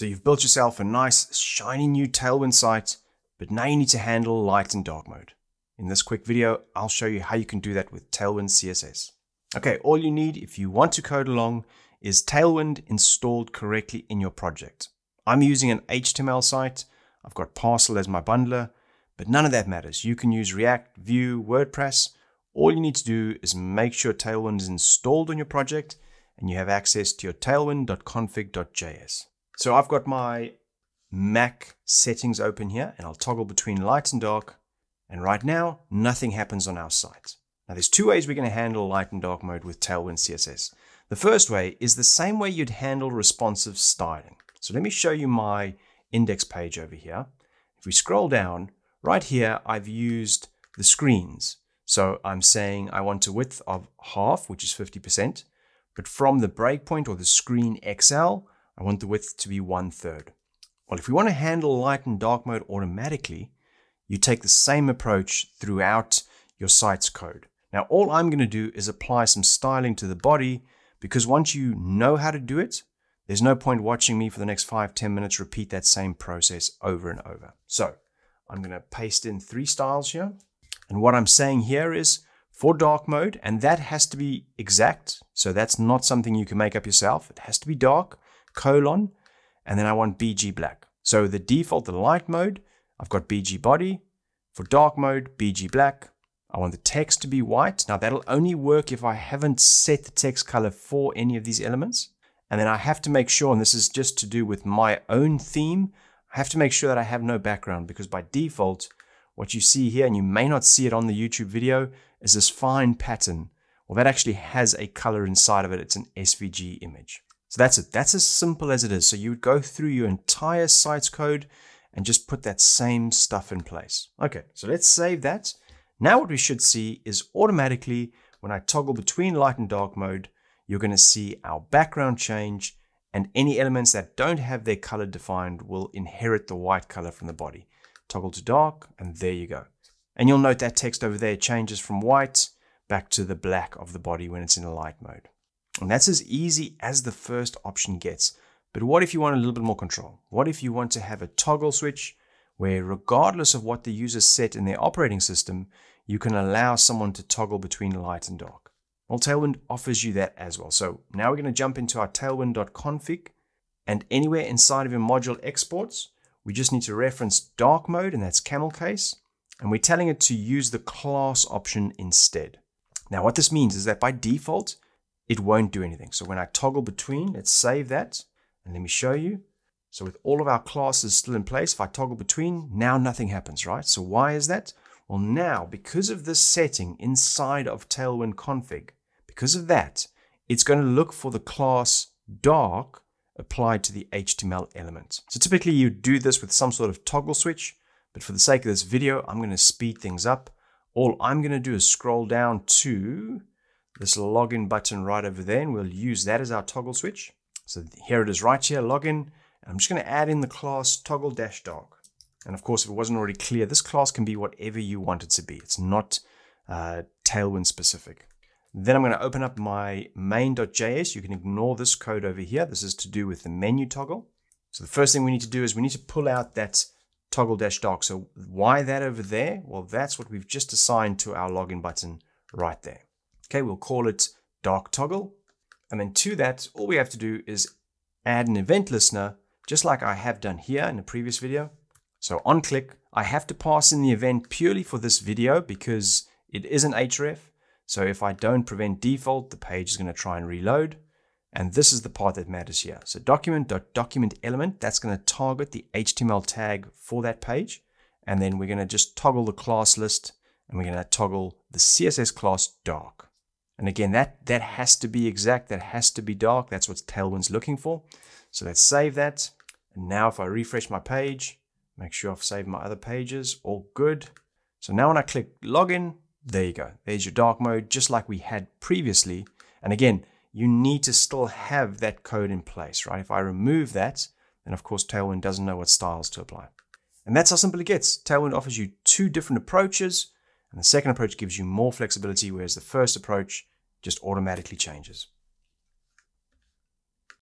So you've built yourself a nice, shiny new Tailwind site, but now you need to handle light and dark mode. In this quick video, I'll show you how you can do that with Tailwind CSS. Okay, all you need if you want to code along is Tailwind installed correctly in your project. I'm using an HTML site. I've got Parcel as my bundler, but none of that matters. You can use React, Vue, WordPress. All you need to do is make sure Tailwind is installed on your project and you have access to your tailwind.config.js. So I've got my Mac settings open here and I'll toggle between light and dark. And right now, nothing happens on our site. Now there's two ways we're going to handle light and dark mode with Tailwind CSS. The first way is the same way you'd handle responsive styling. So let me show you my index page over here. If we scroll down, right here, I've used the screens. So I'm saying I want a width of half, which is 50%, but from the breakpoint or the screen XL, I want the width to be one third. Well, if we want to handle light and dark mode automatically, you take the same approach throughout your site's code. Now, all I'm going to do is apply some styling to the body because once you know how to do it, there's no point watching me for the next five, 10 minutes repeat that same process over and over. So I'm going to paste in three styles here. And what I'm saying here is for dark mode, and that has to be exact. So that's not something you can make up yourself. It has to be dark, colon, and then I want BG black. So the default, the light mode, I've got BG body. For dark mode, BG black. I want the text to be white. Now that'll only work if I haven't set the text color for any of these elements. And then I have to make sure, and this is just to do with my own theme, I have to make sure that I have no background because by default, what you see here, and you may not see it on the YouTube video, is this fine pattern. Well, that actually has a color inside of it. It's an SVG image. So that's it. That's as simple as it is. So you would go through your entire site's code and just put that same stuff in place. Okay, so let's save that. Now what we should see is automatically when I toggle between light and dark mode, you're going to see our background change and any elements that don't have their color defined will inherit the white color from the body. Toggle to dark and there you go. And you'll note that text over there changes from white back to the black of the body when it's in a light mode. And that's as easy as the first option gets. But what if you want a little bit more control? What if you want to have a toggle switch where regardless of what the user set in their operating system, you can allow someone to toggle between light and dark. Well, Tailwind offers you that as well. So now we're going to jump into our tailwind.config and anywhere inside of your module exports, we just need to reference dark mode and that's camel case. And we're telling it to use the class option instead. Now what this means is that by default, it won't do anything. So when I toggle between, let's save that and let me show you. So with all of our classes still in place, if I toggle between, now nothing happens, right? So why is that? Well, now, because of this setting inside of Tailwind config, because of that, it's going to look for the class dark applied to the HTML element. So typically you do this with some sort of toggle switch, but for the sake of this video, I'm going to speed things up. All I'm going to do is scroll down to this login button right over there, and we'll use that as our toggle switch. So here it is right here, login. I'm just going to add in the class toggle dash dark. And of course, if it wasn't already clear, this class can be whatever you want it to be. It's not uh, Tailwind specific. Then I'm going to open up my main.js. You can ignore this code over here. This is to do with the menu toggle. So the first thing we need to do is we need to pull out that toggle dash dark. So why that over there? Well, that's what we've just assigned to our login button right there. Okay, we'll call it dark toggle. And then to that, all we have to do is add an event listener, just like I have done here in the previous video. So on click, I have to pass in the event purely for this video because it is an href. So if I don't prevent default, the page is going to try and reload. And this is the part that matters here. So document.document element, that's going to target the HTML tag for that page. And then we're going to just toggle the class list and we're going to toggle the CSS class dark. And again, that, that has to be exact. That has to be dark. That's what Tailwind's looking for. So let's save that. And now if I refresh my page, make sure I've saved my other pages, all good. So now when I click login, there you go. There's your dark mode, just like we had previously. And again, you need to still have that code in place, right? If I remove that, then of course Tailwind doesn't know what styles to apply. And that's how simple it gets. Tailwind offers you two different approaches, and the second approach gives you more flexibility, whereas the first approach just automatically changes.